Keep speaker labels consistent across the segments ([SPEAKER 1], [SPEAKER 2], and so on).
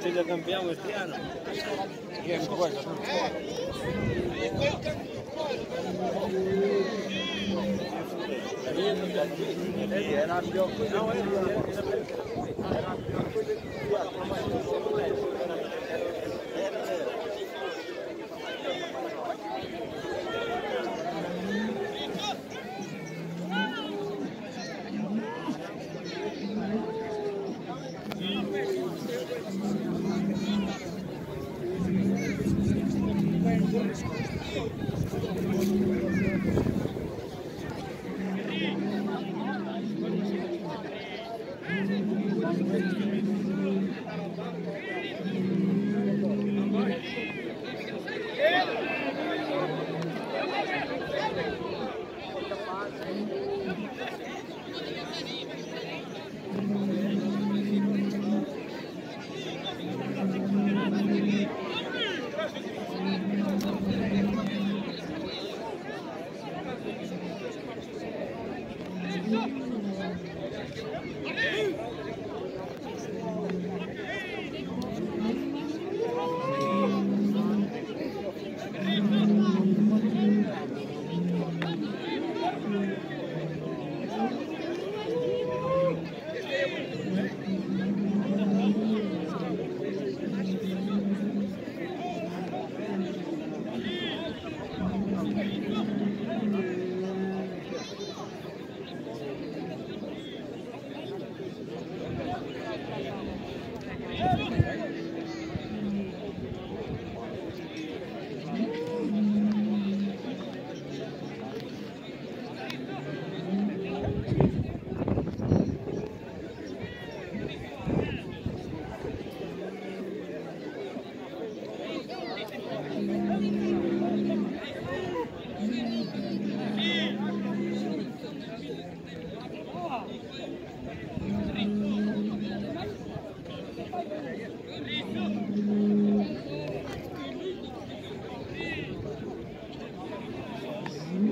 [SPEAKER 1] seja campeão este ano. Era a pior coisa. Não, era a coisa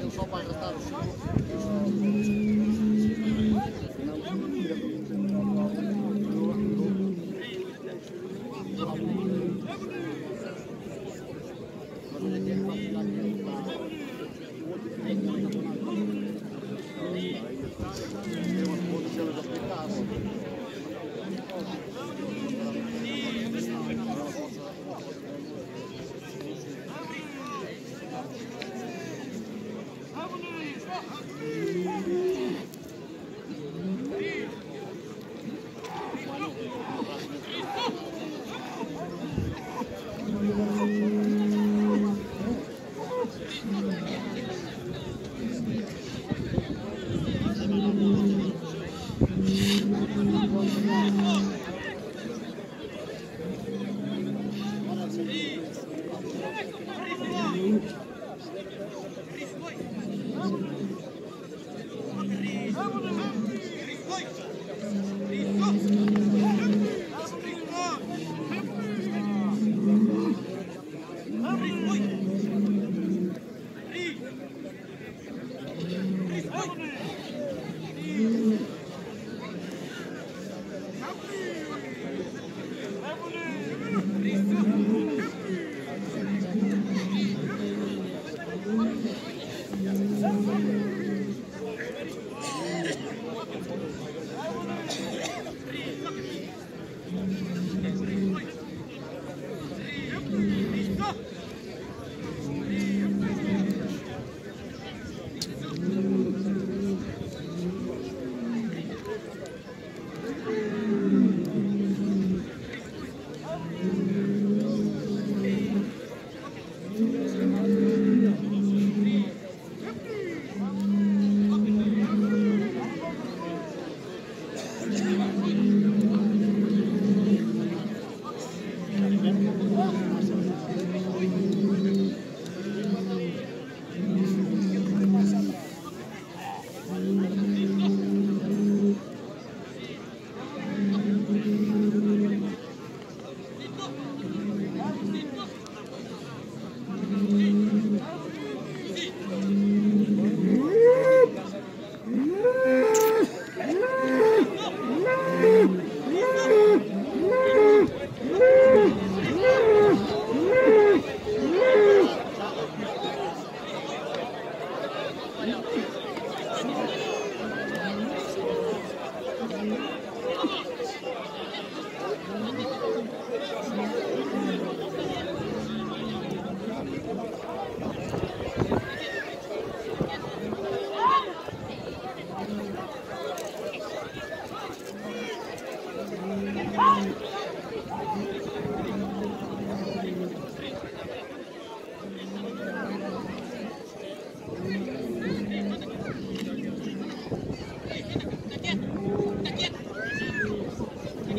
[SPEAKER 2] Eu só para arrastar os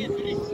[SPEAKER 2] get ready.